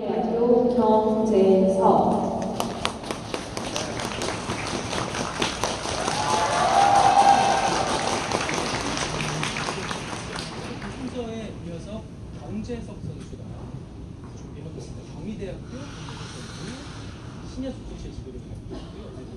라디오 경제서 순서에 이어서 경제석 선수가 준비하고 있습니다. 경희대학교 경제석 선수 신야 숙소시에 지도를 하고 있고요.